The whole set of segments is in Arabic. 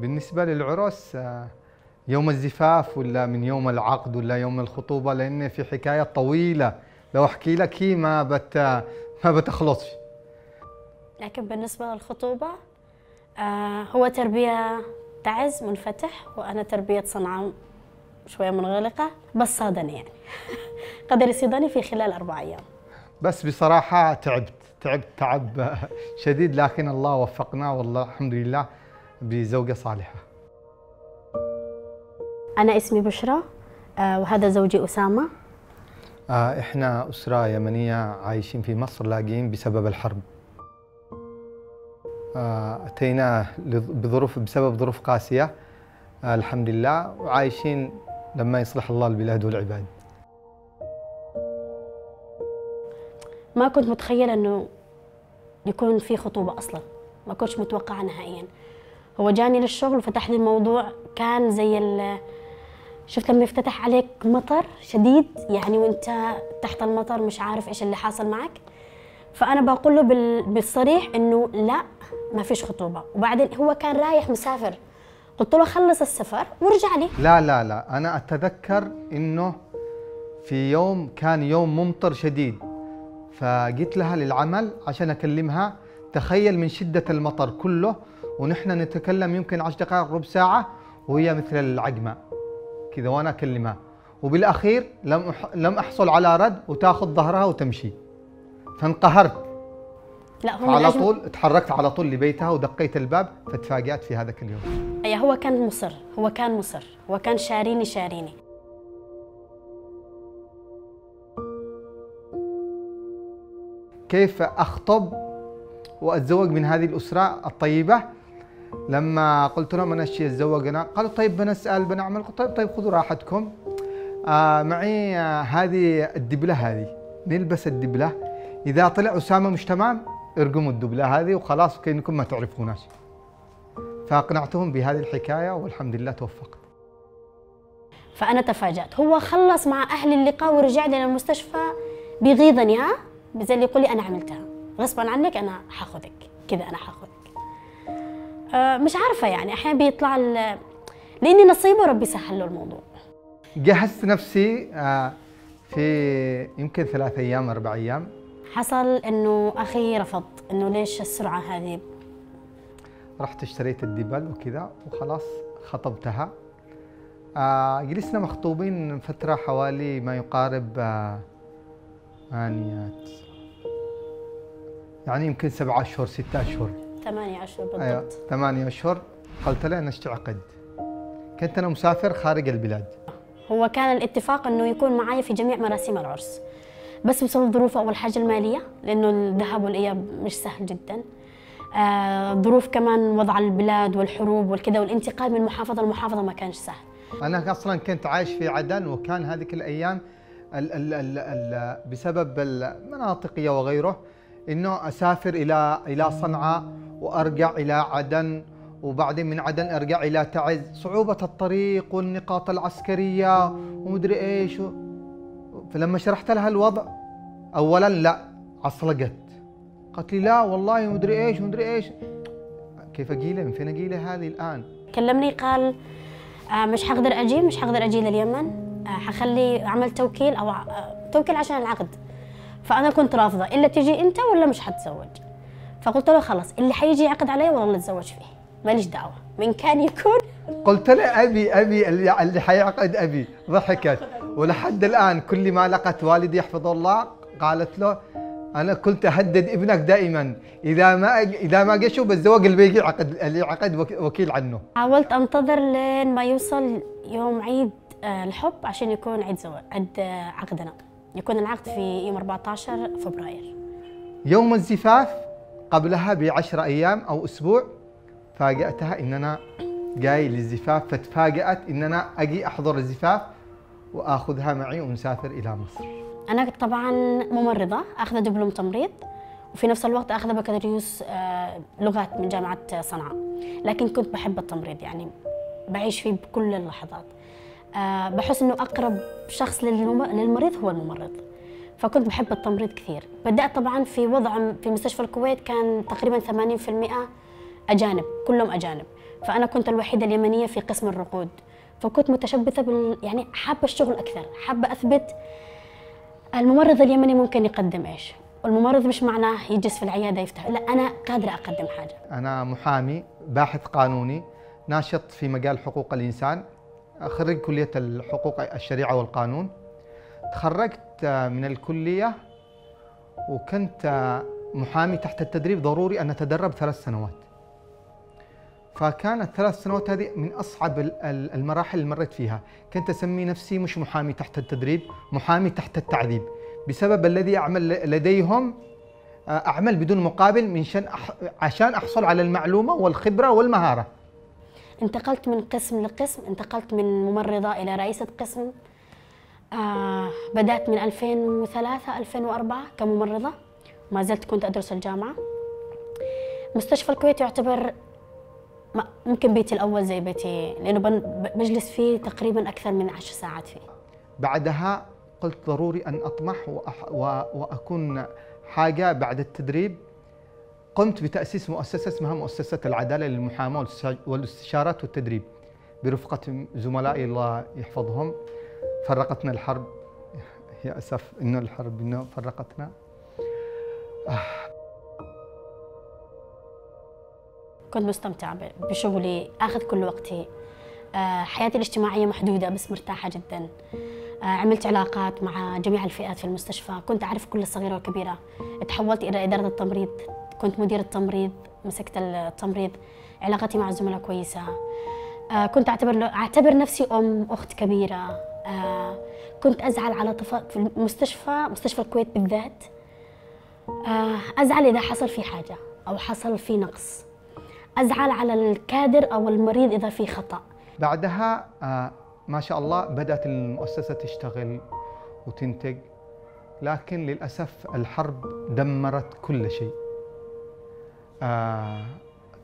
بالنسبة للعرس آه، يوم الزفاف ولا من يوم العقد ولا يوم الخطوبة؟ لأن في حكاية طويلة. لو أحكي لك هي ما بت ما بتخلصش. لكن بالنسبة للخطوبة آه هو تربية تعز منفتح وأنا تربية صنعاء شوية منغلقة بس صادني يعني. قدر يصيدني في خلال أربع أيام. بس بصراحة تعبت تعبت تعب شديد لكن الله وفقنا والله الحمد لله. بزوجة صالحة. أنا اسمي بشرى آه وهذا زوجي أسامة. آه، إحنا أسرة يمنية عايشين في مصر لاقين بسبب الحرب. آه، أتينا بظروف بسبب ظروف قاسية. الحمد لله وعايشين لما يصلح الله البلاد والعباد. ما كنت متخيلة إنه يكون في خطوبة أصلا. ما كنتش متوقعة نهائيا. هو جاني للشغل وفتح لي الموضوع. كان زي ال شفت لما يفتتح عليك مطر شديد يعني وانت تحت المطر مش عارف إيش اللي حاصل معك. فأنا بقول له بال- بالصريح إنه لا ما فيش خطوبة. وبعدين هو كان رايح مسافر. قلت له خلص السفر وارجع لي. لا لا لا. أنا أتذكر إنه في يوم كان يوم ممطر شديد. فجيت لها للعمل عشان أكلمها. تخيل من شدة المطر كله ونحن نتكلم يمكن عشر دقائق ربع ساعة وهي مثل العجمة كذا وأنا أكلمها. وبالأخير لم أح- لم أحصل على رد وتأخذ ظهرها وتمشي. فانقهرت. لا هو على طول تحركت على طول لبيتها ودقيت الباب فتفاجأت في هذاك اليوم. أي هو كان مصر. هو كان مصر. هو كان شاريني شاريني. كيف أخطب وأتزوج من هذه الأسرة الطيبة؟ لما قلت لهم أنا أشي أتزوج أنا قالوا طيب بنسأل بنعمل. قلت طيب طيب خذوا راحتكم. آه معي آه هذه الدبلة هذه. نلبس الدبلة. إذا طلع أسامة مش تمام ارقموا الدبلة هذه وخلاص كأنكم ما تعرفوناش فأقنعتهم بهذه الحكاية والحمد لله توفقت. فأنا تفاجأت. هو خلص مع أهل اللقاء ورجع لي للمستشفى بيغيظني ها؟ زي اللي يقول لي أنا عملتها. غصبا عنك أنا حاخذك. كذا أنا حاخذك مش عارفة يعني أحيانا بيطلع ال- لأني نصيب وربي سهل له الموضوع. جهزت نفسي آه في يمكن ثلاث أيام أربع أيام. حصل إنه أخي رفض إنه ليش السرعة هذه؟ رحت اشتريت الدبل وكذا وخلاص خطبتها. آه جلسنا مخطوبين فترة حوالي ما يقارب آه يعني يمكن سبعة أشهر ستة أشهر. ثمانية أشهر بالضبط. أيوة ثمانية أشهر. قلت له نشتي عقد كنت أنا مسافر خارج البلاد. هو كان الاتفاق إنه يكون معي في جميع مراسم العرس. بس بسبب ظروف أول حاجة المالية لأنه الذهاب والإياب مش سهل جدا. آه ظروف كمان وضع البلاد والحروب والكذا والانتقال من محافظة لمحافظة ما كانش سهل. أنا أصلا كنت عايش في عدن وكان هذيك الأيام ال ال ال ال بسبب المناطقية وغيره إنه أسافر إلى إلى صنعاء وأرجع إلى عدن وبعدين من عدن أرجع إلى تعز. صعوبة الطريق والنقاط العسكرية ومدري إيش و... فلما شرحت لها الوضع أولا لا عصلقت. قالت لي لا والله مدري إيش ومدري إيش. كيف أجيله من فين أجيله هذه الآن؟ كلمني قال آه مش حقدر أجي مش حقدر أجي لليمن. آه حخلي اعمل توكيل أو آه توكيل عشان العقد. فأنا كنت رافضة إلا تجي أنت ولا مش حتزوج. فقلت له خلاص اللي حيجي يعقد علي والله اتزوج فيه ماليش دعوة. من كان يكون قلت له أبي أبي اللي اللي حيعقد أبي ضحكت. ولحد الآن كل ما لقت والدي يحفظه الله قالت له أنا كنت أهدد ابنك دائما. إذا ما إذا ما قشوا بالزواج اللي بيجي عقد اللي عقد وك- وكيل عنه. حاولت أنتظر لين ما يوصل يوم عيد آه، الحب عشان يكون عيد زواج عيد آه، عقدنا. يكون العقد في يوم 14 فبراير. يوم الزفاف قبلها بعشرة أيام أو أسبوع فاجأتها ان أنا جاي للزفاف فتفاجأت ان أنا أجي أحضر الزفاف وآخذها معي ونسافر إلى مصر. أنا طبعا ممرضة اخذه دبلوم تمريض وفي نفس الوقت اخذه بكالوريوس آه، لغات من جامعة صنعاء. لكن كنت بحب التمريض يعني بعيش فيه بكل اللحظات. آه، بحس إنه أقرب شخص للمريض هو الممرض. فكنت بحب التمريض كثير. بدأت طبعا في وضع في مستشفى الكويت كان تقريبا 80% أجانب كلهم أجانب. فأنا كنت الوحيدة اليمنية في قسم الرقود. فكنت متشبثة بال يعني حابة الشغل أكثر حابة أثبت الممرض اليمني ممكن يقدم إيش. والممرض مش معناه يجلس في العيادة يفتح. لا أنا قادرة أقدم حاجة. أنا محامي باحث قانوني ناشط في مجال حقوق الإنسان. خريج كلية الحقوق الشريعة والقانون. تخرجت من الكلية وكنت محامي تحت التدريب. ضروري أن أتدرب ثلاث سنوات. فكانت ثلاث سنوات هذه من أصعب المراحل اللي مريت فيها. كنت أسمي نفسي مش محامي تحت التدريب محامي تحت التعذيب. بسبب الذي أعمل لديهم أعمل بدون مقابل من شأن عشان أحصل على المعلومة والخبرة والمهارة. انتقلت من قسم لقسم انتقلت من ممرضة إلى رئيسة قسم. آه بدأت من 2003 2004 كممرضة. ما زلت كنت أدرس الجامعة. مستشفى الكويت يعتبر ممكن بيتي الأول زي بيتي لأنه بجلس فيه تقريبا أكثر من عشر ساعات فيه. بعدها قلت ضروري أن أطمح وأكون حاجة بعد التدريب. قمت بتأسيس مؤسسة اسمها مؤسسة العدالة للمحاماة والاستشارات والتدريب. برفقة زملائي الله يحفظهم. فرقتنا الحرب. يا أسف إنه الحرب إنه فرقتنا. كنت مستمتعة بشغلي. أخذ كل وقتي. آه، حياتي الاجتماعية محدودة بس مرتاحة جدا. آه، عملت علاقات مع جميع الفئات في المستشفى. كنت أعرف كل الصغيرة والكبيرة تحولت إلى إدارة التمريض. كنت مديرة تمريض مسكت التمريض علاقتي مع الزملاء كويسة. آه، كنت أعتبر أعتبر نفسي أم أخت كبيرة. كنت أزعل على طفل في المستشفى مستشفى الكويت بالذات. أزعل إذا حصل في حاجة أو حصل في نقص. أزعل على الكادر أو المريض إذا في خطأ. بعدها آه ما شاء الله بدأت المؤسسة تشتغل وتنتج لكن للأسف الحرب دمرت كل شيء. آه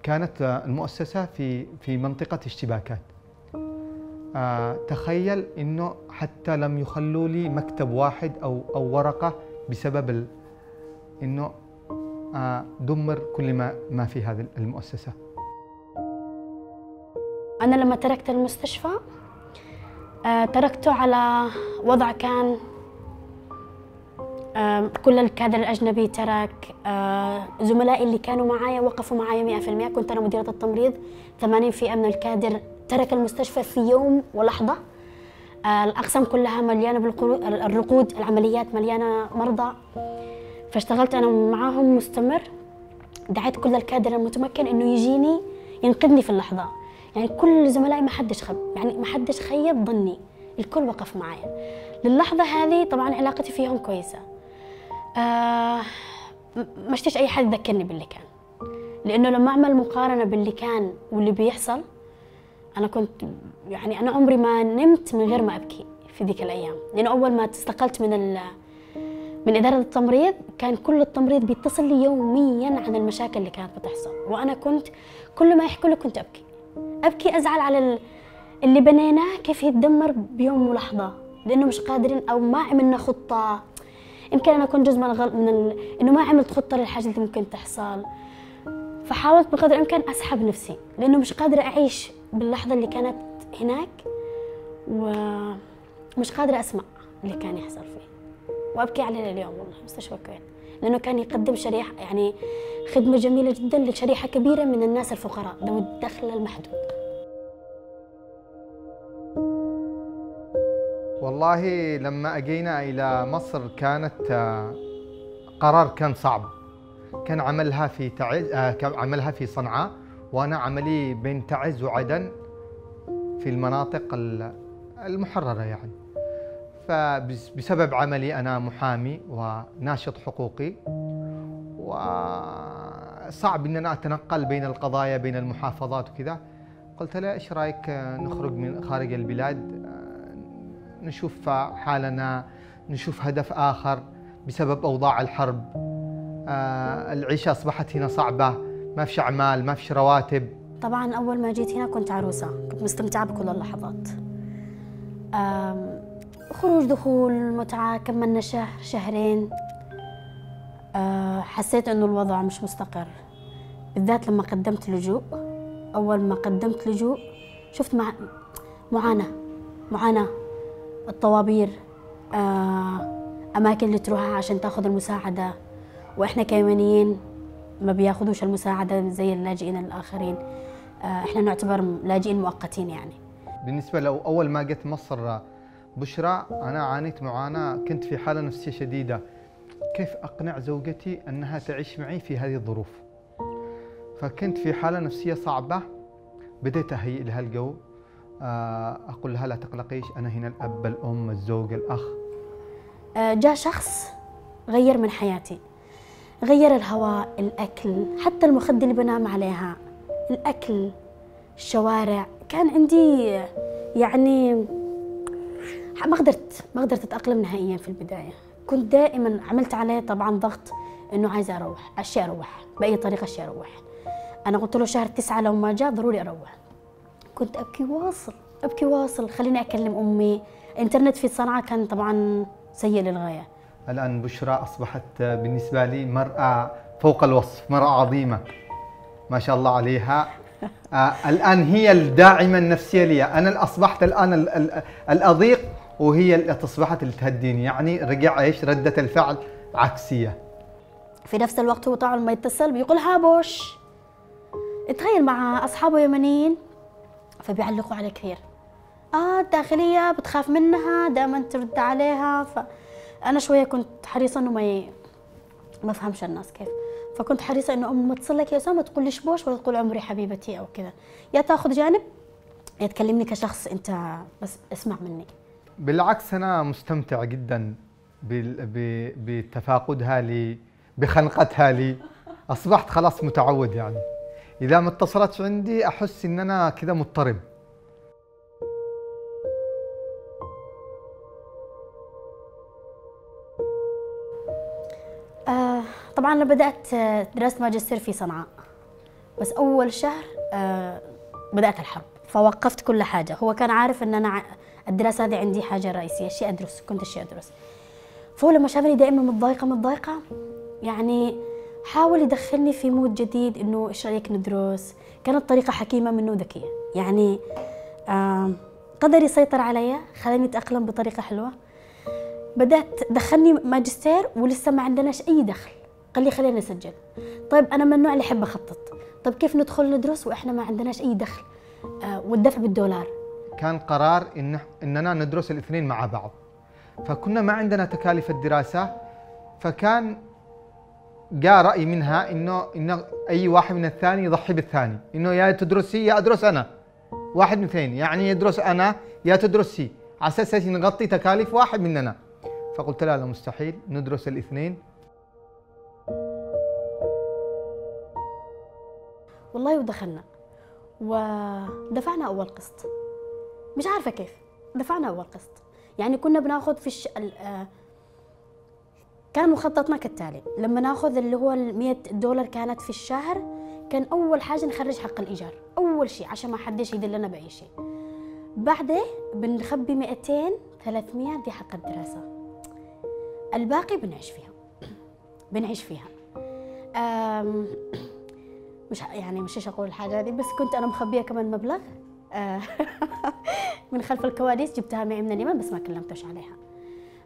كانت المؤسسة في في منطقة اشتباكات. آه تخيل إنه حتى لم يخلوا لي مكتب واحد أو أو ورقة بسبب إنه آه، دمر كل ما ما في هذه المؤسسة. أنا لما تركت المستشفى آه، تركته على وضع كان آه، كل الكادر الأجنبي ترك زملائي اللي كانوا معايا وقفوا معايا 100% كنت أنا مديرة التمريض. 80% من الكادر ترك المستشفى في يوم ولحظة. الأقسام كلها مليانة بالرقود العمليات مليانة مرضى. فاشتغلت أنا معاهم مستمر. دعيت كل الكادر المتمكن إنه يجيني ينقذني في اللحظة. يعني كل زملائي ما حدش خب يعني ما حدش خيب ظني. الكل وقف معايا. للحظة هذه طبعا علاقتي فيهم كويسة. آه ما اشتيش أي حد يذكرني باللي كان. لأنه لما أعمل مقارنة باللي كان واللي بيحصل أنا كنت يعني أنا عمري ما نمت من غير ما أبكي في ذيك الأيام. لأنه أول ما استقلت من من إدارة التمريض كان كل التمريض بيتصل لي يوميا عن المشاكل اللي كانت بتحصل. وأنا كنت كل ما يحكوا لي كنت أبكي. أبكي أزعل على اللي بنيناه كيف يتدمر بيوم ولحظة. لأنه مش قادرين أو ما عملنا خطة يمكن أنا أكون جزء من الغلط من ال... إنه ما عملت خطة للحاجة اللي ممكن تحصل. فحاولت بقدر الإمكان أسحب نفسي لأنه مش قادرة أعيش باللحظة اللي كانت هناك ومش قادرة أسمع اللي كان يحصل فيه. وأبكي عليه لليوم والله مستشفى الكويت لأنه كان يقدم شريحة يعني خدمة جميلة جدا لشريحة كبيرة من الناس الفقراء ذوي الدخل المحدود. والله لما أجينا إلى مصر كانت آه، قرار كان صعب. كان عملها في تعز آه، عملها في صنعاء وأنا عملي بين تعز وعدن في المناطق المحررة يعني. فبسبب عملي أنا محامي وناشط حقوقي وصعب أن أنا أتنقل بين القضايا بين المحافظات وكذا. قلت له إيش رأيك نخرج من خارج البلاد؟ نشوف حالنا نشوف هدف آخر بسبب أوضاع الحرب. العيشة أصبحت هنا صعبة ما فيش أعمال ما فيش رواتب. طبعا أول ما جيت هنا كنت عروسة كنت مستمتعة بكل اللحظات. خروج دخول متعة كملنا شهر شهرين. أه حسيت إنه الوضع مش مستقر. بالذات لما قدمت لجوء. أول ما قدمت لجوء شفت مع معاناة معاناة. الطوابير آه، أماكن اللي تروحها عشان تاخذ المساعدة. وإحنا كيمنيين ما بياخذوش المساعدة زي اللاجئين الآخرين. آه، إحنا نعتبر لاجئين مؤقتين يعني. بالنسبة لو أول ما جيت مصر بشرى أنا عانيت معاناة كنت في حالة نفسية شديدة. كيف أقنع زوجتي أنها تعيش معي في هذه الظروف؟ فكنت في حالة نفسية صعبة بديت أهيئ لها الجو. أقول لها لا تقلقيش أنا هنا الأب الأم الزوج الأخ. آه، جاء شخص غير من حياتي غير الهواء الأكل حتى المخدة اللي بنام عليها الأكل الشوارع. كان عندي يعني ما قدرت ما قدرت أتأقلم نهائيا في البداية. كنت دائما عملت عليه طبعا ضغط إنه عايزة أروح أشياء أروح بأي طريقة أشياء أروح. أنا قلت له شهر تسعة لو ما جاء ضروري أروح. كنت أبكي واصل أبكي واصل. خليني أكلم أمي. الإنترنت في صنعاء كان طبعا سيء للغاية. الآن بشرى أصبحت بالنسبة لي مرأة فوق الوصف مرأة عظيمة. ما شاء الله عليها. آه الآن هي الداعمة النفسية لي. أنا أصبحت الآن ال- ال- الأضيق وهي اللي أصبحت اللي تهديني يعني رجع إيش؟ ردة الفعل عكسية. في نفس الوقت هو طبعا لما يتصل بيقول هابوش تخيل مع أصحابه يمنيين فبيعلقوا عليه كثير آه الداخلية بتخاف منها دائما ترد عليها. فانا شوية كنت حريصة إنه ما ي... ما افهمش الناس كيف. فكنت حريصة إنه أم ما تصل لك يا أسامة تقول ليش بوش ولا تقول عمري حبيبتي أو كذا. يا تاخذ جانب يا تكلمني كشخص أنت بس اسمع مني. بالعكس أنا مستمتع جدا بتفاقدها لي بخنقتها لي. أصبحت خلاص متعود يعني. إذا ما اتصلتش عندي أحس إن أنا كذا مضطرب. آه طبعا أنا بدأت آه، دراسه ماجستير في صنعاء. بس أول شهر آه بدأت الحرب فوقفت كل حاجة. هو كان عارف إن أنا الدراسة هذه عندي حاجة رئيسية شيء أدرس كنت شيء أدرس. فهو لما شافني دائما متضايقة متضايقة يعني حاول يدخلني في مود جديد إنه إيش رأيك ندرس؟ كانت طريقة حكيمة منه وذكية. يعني قدر يسيطر علي خلاني أتأقلم بطريقة حلوة. بدأت دخلني ماجستير ولسه ما عندناش أي دخل. قال لي خلينا نسجل. طيب أنا من النوع اللي أحب أخطط. طيب كيف ندخل ندرس وإحنا ما عندناش أي دخل؟ آه والدفع بالدولار. كان قرار إن إننا ندرس الاثنين مع بعض. فكنا ما عندنا تكاليف الدراسة فكان جاء رأي منها إنه إنه أي واحد من الثاني يضحي بالثاني. إنه يا تدرسي يا أدرس أنا. واحد من اثنين. يعني يدرس أنا يا تدرسي. على إيش؟ نغطي تكاليف واحد مننا. فقلت لا لا مستحيل. ندرس الاثنين. والله ودخلنا. ودفعنا أول قسط. مش عارفة كيف. دفعنا أول قسط. يعني كنا بناخذ في الش... كان مخططنا كالتالي. لما ناخذ اللي هو ال 100 دولار كانت في الشهر كان أول حاجة نخرج حق الإيجار. أول شيء عشان ما حدش يدلنا بأي شيء. بعده بنخبي 200 300 دي حق الدراسة. الباقي بنعيش فيها. بنعيش فيها. مش يعني مش أقول الحاجة هذه بس كنت أنا مخبية كمان مبلغ. آه، من خلف الكواليس جبتها معي من اليمن بس ما كلمتوش عليها.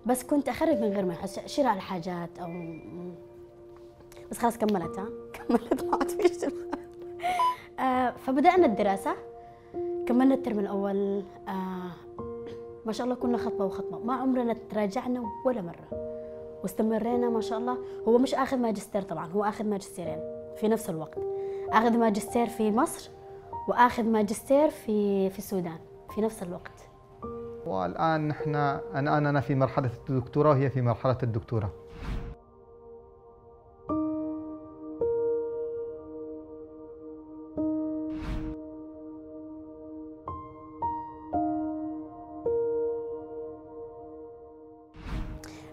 بس كنت أخرج من غير ما يحس شراء الحاجات أو بس خلاص كملت ها؟ كملت ما عاد فيش آه، فبدأنا الدراسة كملنا الترم الأول. آه، ما شاء الله كنا خطوه وخطوه ما عمرنا تراجعنا ولا مرة. واستمرينا ما شاء الله. هو مش آخذ ماجستير طبعا هو آخذ ماجستيرين في نفس الوقت. آخذ ماجستير في مصر وآخذ ماجستير في في السودان في نفس الوقت. والآن نحن الآن أنا في مرحلة الدكتوراه وهي في مرحلة الدكتوراه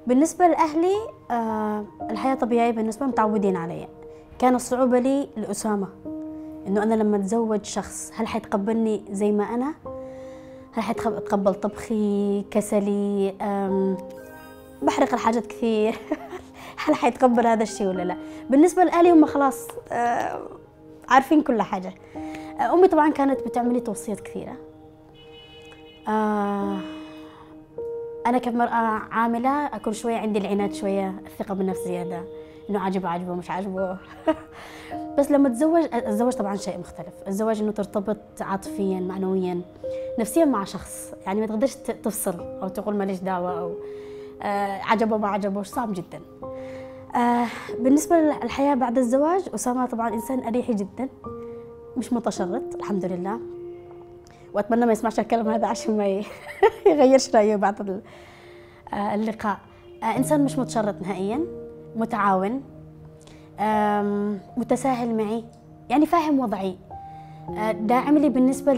بالنسبة لأهلي آه الحياة طبيعية بالنسبة متعودين علي كان الصعوبة لي لأسامة إنه أنا لما أتزوج شخص هل حيتقبلني زي ما أنا؟ هل حيتقبل طبخي كسلي بحرق الحاجات كثير. هل حيتقبل هذا الشيء ولا لا؟ بالنسبة لأهلي هم خلاص عارفين كل حاجة. أمي طبعا كانت بتعمل لي توصيات كثيرة. آه أنا كمرأة عاملة اكون شوية عندي العناد شوية الثقة بالنفس زيادة. إنه عاجبه عاجبه مش عاجبه. بس لما تزوج الزواج طبعا شيء مختلف. الزواج إنه ترتبط عاطفيا معنويا نفسيا مع شخص. يعني ما تقدرش تفصل أو تقول ماليش دعوة أو آه عجبه ما عجبه صعب جدا. آه بالنسبة للحياة بعد الزواج أسامة طبعا إنسان أريحي جدا. مش متشرط الحمد لله. وأتمنى ما يسمعش الكلام هذا عشان ما يغيرش رأيه بعد آه، اللقاء. إنسان مش متشرط نهائيا متعاون. متساهل معي. يعني فاهم وضعي. آه، داعم لي بالنسبة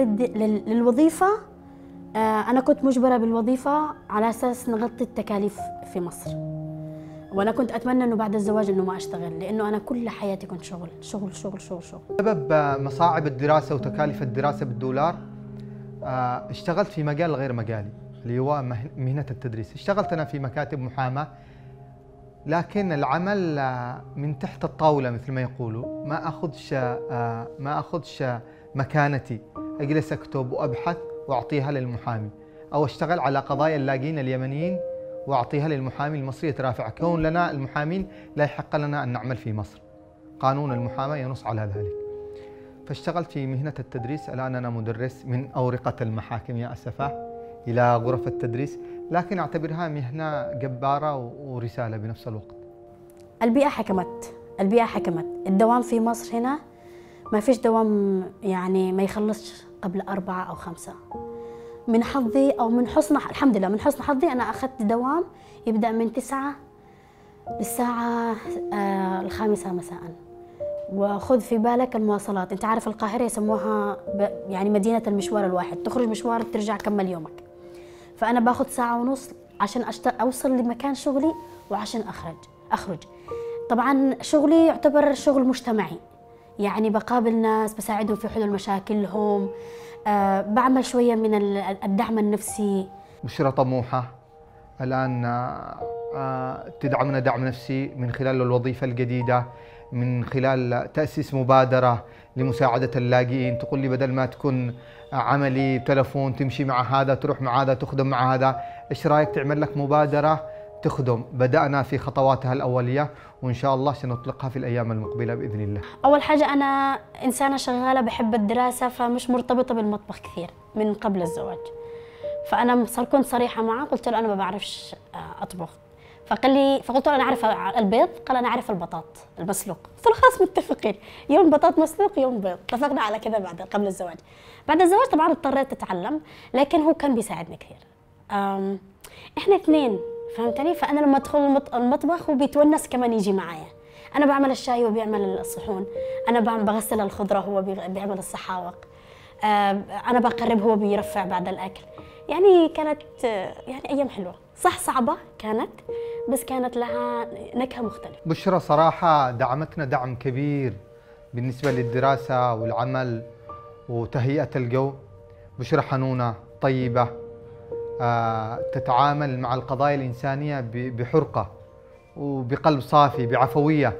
للوظيفة أنا كنت مجبرة بالوظيفة على أساس نغطي التكاليف في مصر. وأنا كنت أتمنى أنه بعد الزواج أنه ما أشتغل لأنه أنا كل حياتي كنت شغل شغل شغل شغل شغل. سبب مصاعب الدراسة وتكاليف الدراسة بالدولار اشتغلت في مجال غير مجالي اللي هو مهنة التدريس. اشتغلت أنا في مكاتب محاماة لكن العمل آه، من تحت الطاولة مثل ما يقولوا ما أخذش آه، ما أخذش مكانتي. أجلس أكتب وأبحث وأعطيها للمحامي. أو أشتغل على قضايا اللاجئين اليمنيين وأعطيها للمحامي المصري يترافع. كون لنا المحامين لا يحق لنا أن نعمل في مصر. قانون المحاماة ينص على ذلك. فاشتغلت في مهنة التدريس. الآن أنا مدرس من أورقة المحاكم يا أسفة إلى غرف التدريس. لكن أعتبرها مهنة جبارة ورسالة بنفس الوقت. البيئة حكمت. البيئة حكمت. الدوام في مصر هنا ما فيش دوام يعني ما يخلصش قبل أربعة أو خمسة. من حظي أو من حسن الحمد لله من حسن حظي أنا أخذت دوام يبدأ من تسعة للساعة آه الخامسة مساء. وخذ في بالك المواصلات. أنت عارف القاهرة يسموها يعني مدينة المشوار الواحد. تخرج مشوار ترجع كمل يومك. فأنا باخذ ساعة ونص عشان. أوصل لمكان شغلي وعشان أخرج أخرج. طبعا شغلي يعتبر شغل مجتمعي. يعني بقابل ناس بساعدهم في حلول مشاكلهم أه بعمل شوية من الدعم النفسي. بشرة طموحة. الآن أه تدعمنا دعم نفسي من خلال الوظيفة الجديدة. من خلال تأسيس مبادرة لمساعدة اللاجئين. تقول لي بدل ما تكون عملي تلفون تمشي مع هذا تروح مع هذا تخدم مع هذا إيش رأيك تعمل لك مبادرة تخدم؟ بدأنا في خطواتها الأولية وإن شاء الله سنطلقها في الأيام المقبلة بإذن الله. أول حاجة أنا إنسانة شغالة بحب الدراسة فمش مرتبطة بالمطبخ كثير من قبل الزواج. صار كنت صريحة معه قلت له أنا ما بعرفش أطبخ. فقال لي فقلت له أنا أعرف البيض؟ قال أنا أعرف البطاط المسلوق. قلت له خلاص متفقين. يوم بطاط مسلوق يوم بيض. اتفقنا على كذا بعد قبل الزواج. بعد الزواج طبعا اضطريت أتعلم لكن هو كان بيساعدني كثير. إحنا اثنين فهمتني؟ فأنا لما أدخل المطبخ هو بيتونس كمان يجي معايا. أنا بعمل الشاي وبيعمل الصحون. أنا بعمل بغسل الخضرة هو بيعمل الصحاوق أنا بقرب هو بيرفع بعد الأكل. يعني كانت يعني أيام حلوة. صح صعبه كانت. بس كانت لها نكهة مختلفة. بشرى صراحة دعمتنا دعم كبير بالنسبة للدراسة والعمل وتهيئة الجو. بشرى حنونة طيبة آه، تتعامل مع القضايا الإنسانية بحرقة وبقلب صافي بعفوية.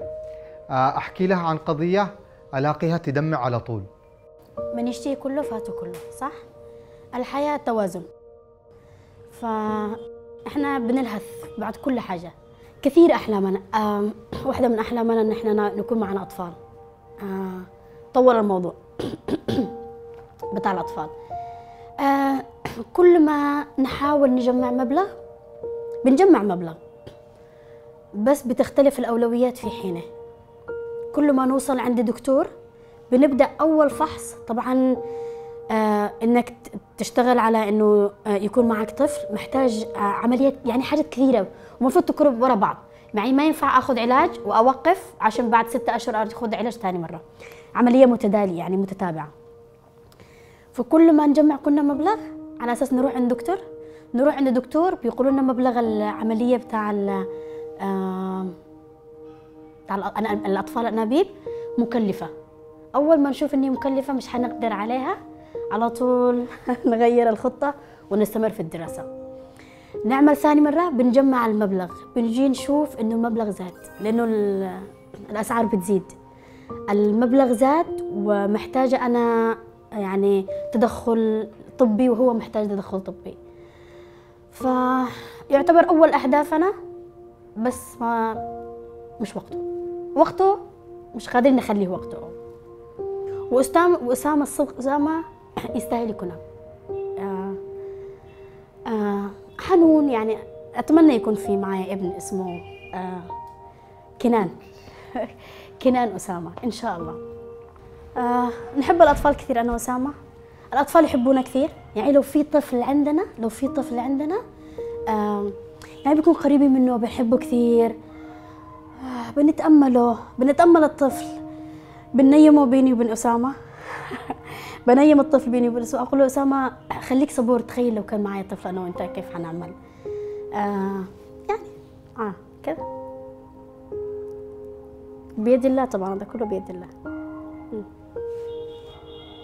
آه، أحكي لها عن قضية ألاقيها تدمع على طول. من يشتهي كله فاته كله صح؟ الحياة توازن. فإحنا بنلهث بعد كل حاجة. كثير أحلامنا آه واحدة من أحلامنا إن إحنا نكون معنا أطفال. آه طور الموضوع. بتاع الأطفال. آه كل ما نحاول نجمع مبلغ بنجمع مبلغ. بس بتختلف الأولويات في حينه. كل ما نوصل عند دكتور بنبدأ أول فحص. طبعا إنك تشتغل على إنه آه يكون معك طفل محتاج آه عمليات يعني حاجات كثيرة ومفروض تكون ورا بعض. يعني ما ينفع آخذ علاج وأوقف عشان بعد ستة أشهر أخذ علاج ثاني مرة. عملية متدالية يعني متتابعة. فكل ما نجمع كنا مبلغ على أساس نروح عند دكتور. نروح عند دكتور بيقولوا لنا مبلغ العملية بتاع بتاع الأطفال الأنابيب مكلفة. أول ما نشوف إني مكلفة مش حنقدر عليها. على طول نغير الخطة ونستمر في الدراسة. نعمل ثاني مرة بنجمع المبلغ بنجي نشوف إنه المبلغ زاد لأنه الأسعار بتزيد. المبلغ زاد ومحتاجة أنا يعني تدخل طبي وهو محتاج تدخل طبي. فيعتبر أول أهدافنا بس ما مش وقته. وقته مش قادرين نخليه وقته. وأسامة الصدق أسامة يستاهل يكون آه آه حنون يعني أتمنى يكون في معي ابن اسمه آه كنان. كنان أسامة إن شاء الله. نحب الأطفال كثير أنا وأسامة. الأطفال يحبونا كثير. يعني لو في طفل عندنا لو في طفل عندنا يعني بيكون قريبين منه بنحبه كثير. بنتأمله بنتأمل الطفل بنيمه بيني وبين أسامة. بنيم الطفل بيني وبين أسامة أقول له أسامة خليك صبور تخيل لو كان معي طفل أنا وأنت كيف حنعمل؟ آه يعني آه كذا. بيد الله طبعا هذا كله بيد الله.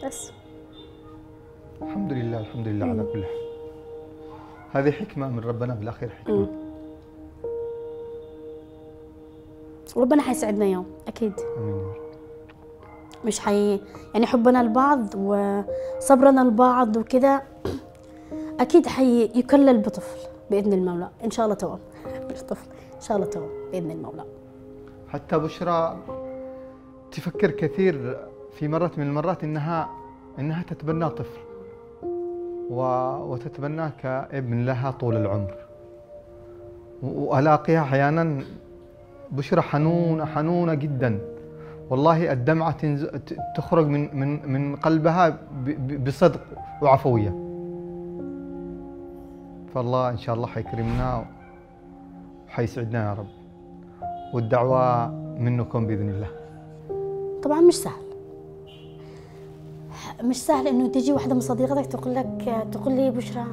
بس. الحمد لله الحمد لله على كل حال. هذه حكمة من ربنا بالأخير حكمة. ربنا حيسعدنا يوم أكيد. آمين يا رب. مش حي يعني حبنا لبعض وصبرنا لبعض وكذا أكيد حي يكلل بطفل بإذن المولى. إن شاء الله توأم. مش طفل إن شاء الله توأم بإذن المولى. حتى بشرى تفكر كثير في مرة من المرات إنها إنها تتبنى طفل و... وتتبناه كابن لها طول العمر. و- وألاقيها أحيانا بشرى حنونة حنونة جدا. والله الدمعة تخرج من من من قلبها. بصدق وعفوية. فالله إن شاء الله حيكرمنا وحيسعدنا يا رب. والدعوة منكم بإذن الله. طبعا مش سهل. مش سهل إنه تجي واحدة من صديقتك تقول لك تقول لي بشرى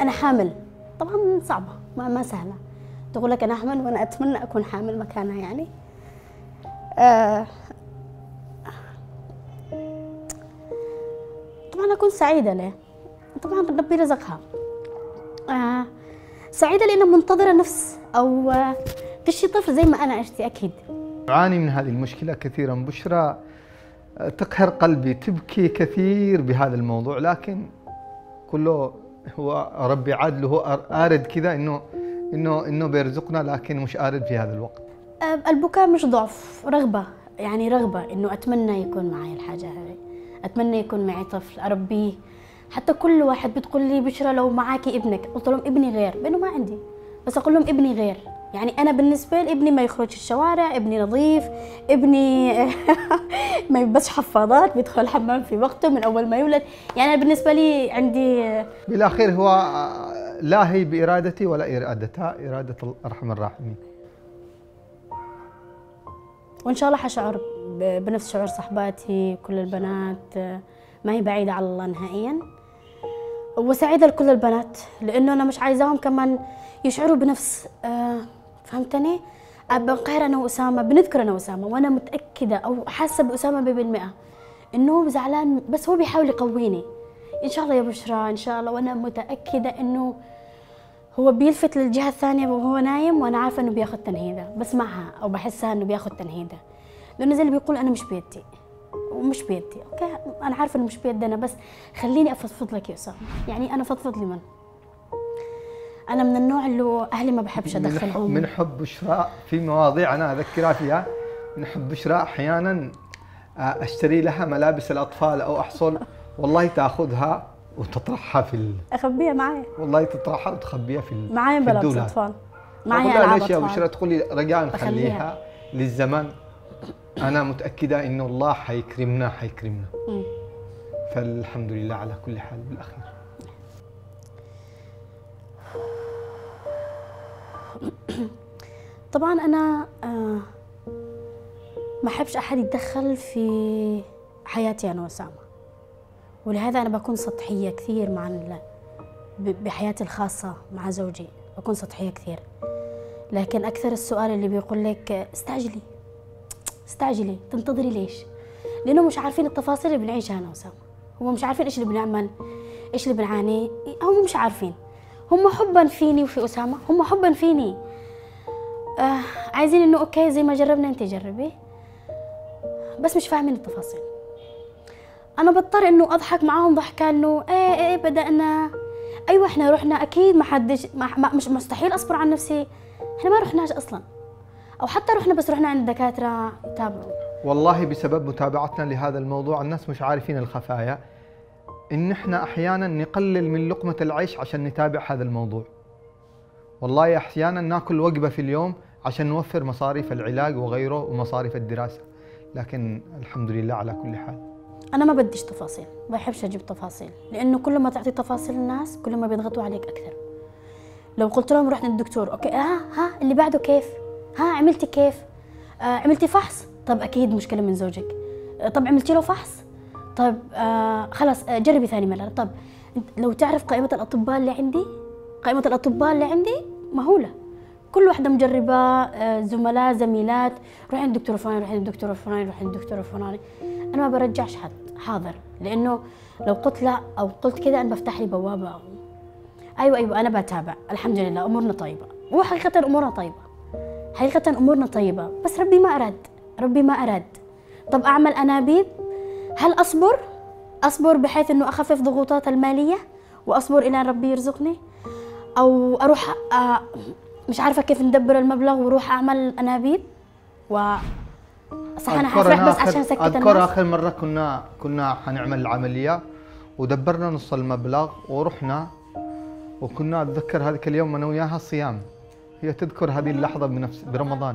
أنا حامل. طبعا صعبة ما ما سهلة. تقول لك أنا حامل وأنا أتمنى أكون حامل مكانها يعني. طبعا أكون سعيدة ليه؟ طبعا ربي رزقها. آه سعيدة لانها منتظرة نفس أو آه، تشي طفل زي ما أنا عشتي أكيد. أعاني من هذه المشكلة كثيرا. بشرى آه، تقهر قلبي تبكي كثير بهذا الموضوع. لكن كله هو ربي عادل هو آرد كذا إنه إنه إنه بيرزقنا لكن مش آرد في هذا الوقت. البكاء مش ضعف رغبة يعني رغبة إنه أتمنى يكون معي الحاجة هذه. أتمنى يكون معي طفل أربيه. حتى كل واحد بتقول لي بشرى لو معاكي ابنك. قلت لهم ابني غير بأنه ما عندي. بس أقول لهم ابني غير. يعني أنا بالنسبة لي ابني ما يخرج الشوارع ابني نظيف ابني ما يلبسش حفاضات بيدخل الحمام في وقته من أول ما يولد. يعني بالنسبة لي عندي بالأخير هو آه، لا هي بإرادتي ولا إرادتها إرادة أرحم الراحمين. وإن شاء الله حشعر بنفس شعور صحباتي كل البنات آه، ما هي بعيدة على الله نهائيا وسعيدة لكل البنات لأنه أنا مش عايزاهم كمان يشعروا بنفس آه، فهمتني؟ بنقهر أنا وأسامة بنذكر أنا وأسامة وأنا متأكدة أو حاسة بأسامة بالمئة إنه زعلان بس هو بيحاول يقويني إن شاء الله يا بشرى إن شاء الله وأنا متأكدة إنه هو بيلفت للجهة الثانية وهو نايم وأنا عارفة إنه بياخد تنهيدة بسمعها أو بحسها إنه بياخد تنهيدة. لأنه زي اللي بيقول أنا مش بيدي ومش بيدي أوكي؟ أنا عارفة إنه مش بيدي أنا بس خليني أفضفض لك يا أسامة يعني أنا فضفض لمن؟ أنا من النوع اللي أهلي ما بحبش أدخلهم من حب بشرى في مواضيع أنا أذكرها فيها. من حب بشرى أحيانا آه، أشتري لها ملابس الأطفال أو أحصل والله تأخذها وتطرحها في ال... أخبيها معايا. والله تطرحها وتخبيها في ال... معايا ملابس. أطفال. أقول معايا لها ألعاب ليش يا بشرى تقول لي رجاء. نخليها للزمان؟ أنا متأكدة إنه الله حيكرمنا حيكرمنا. مم. فالحمد لله على كل حال بالأخير. طبعا أنا آه، ما أحبش أحد يتدخل في حياتي أنا وسامة ولهذا أنا بكون سطحية كثير مع بحياتي الخاصة مع زوجي. بكون سطحية كثير. لكن أكثر السؤال اللي بيقول لك استعجلي. استعجلي. تنتظري ليش؟ لأنه مش عارفين التفاصيل اللي بنعيشها أنا وسامة هم مش عارفين إيش اللي بنعمل إيش اللي بنعاني. هم مش عارفين. هم حبا فيني وفي أسامة. هم حبا فيني. آه عايزين إنه أوكي زي ما جربنا أنت جربي. بس مش فاهمين التفاصيل. أنا بضطر إنه أضحك معاهم ضحكه انه إيه إيه بدأنا. أيوه إحنا رحنا. أكيد ما حدش مش مستحيل أصبر عن نفسي. إحنا ما رحناش أصلا. أو حتى رحنا بس رحنا عند دكاترة يتابعوا. والله بسبب متابعتنا لهذا الموضوع الناس مش عارفين الخفايا إن إحنا أحيانا نقلل من لقمة العيش عشان نتابع هذا الموضوع. والله أحيانا ناكل وجبة في اليوم عشان نوفر مصاريف العلاج وغيره ومصاريف الدراسة. لكن الحمد لله على كل حال. أنا ما بديش تفاصيل ما بحبش أجيب تفاصيل لأنه كل ما تعطي تفاصيل الناس كل ما بيضغطوا عليك أكثر. لو قلت لهم رحت للدكتور أوكي ها ها اللي بعده كيف؟ ها عملتي كيف؟ آه عملتي فحص؟ طب أكيد مشكلة من زوجك. آه طب عملتي له فحص؟ طب آه خلاص آه جربي ثاني مرة. طب لو تعرف قائمة الأطباء اللي عندي؟ قائمة الأطباء اللي عندي مهولة. كل واحدة مجربة آه، زملاء زميلات روح عند الدكتور الفلاني روح عند الدكتور الفلاني روح عند الدكتور الفلاني. أنا ما برجعش حد حاضر. لأنه لو قلت لا أو قلت كذا أنا بفتح لي بوابة. أيوة أيوة أنا بتابع. الحمد لله أمورنا طيبة. وحقيقة أمورنا طيبة. حقيقة أمورنا طيبة. بس ربي ما أراد ربي ما أراد طب أعمل أنابيب؟ هل أصبر؟ أصبر بحيث أنه أخفف ضغوطات المالية وأصبر إلى أن ربي يرزقني؟ أو أروح أ... مش عارفة كيف ندبر المبلغ وأروح أعمل أنابيب؟ و صح أذكر حفرح بس آخر- عشان سكت اذكر الناس. آخر مرة كنا كنا حنعمل العملية ودبرنا نص المبلغ ورحنا وكنا أتذكر هذاك اليوم أنا وياها صيام. هي تذكر هذه اللحظة بنفس برمضان.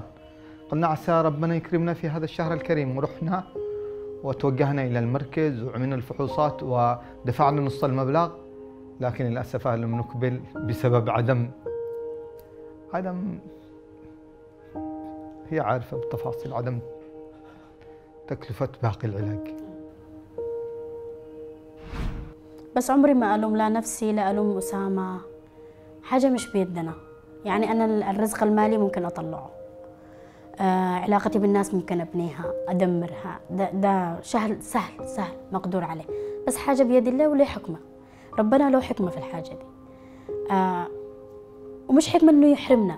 قلنا عسى ربنا يكرمنا في هذا الشهر الكريم. ورحنا وتوجهنا إلى المركز وعملنا الفحوصات ودفعنا نص المبلغ لكن للأسف لم نقبل بسبب عدم عدم هي عارفة بالتفاصيل عدم تكلفة باقي العلاج. بس عمري ما ألوم لا نفسي لا ألوم أسامة. حاجة مش بيدنا. يعني أنا الرزق المالي ممكن أطلعه. آه علاقتي بالناس ممكن أبنيها أدمرها. ده, ده سهل سهل سهل مقدور عليه. بس حاجة بيد الله وله حكمة؟ ربنا له حكمة في الحاجة دي. آه ومش حكمة إنه يحرمنا.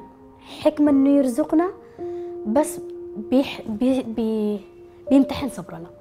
حكمة إنه يرزقنا بس بيح بي بي بيمتحن صبرنا.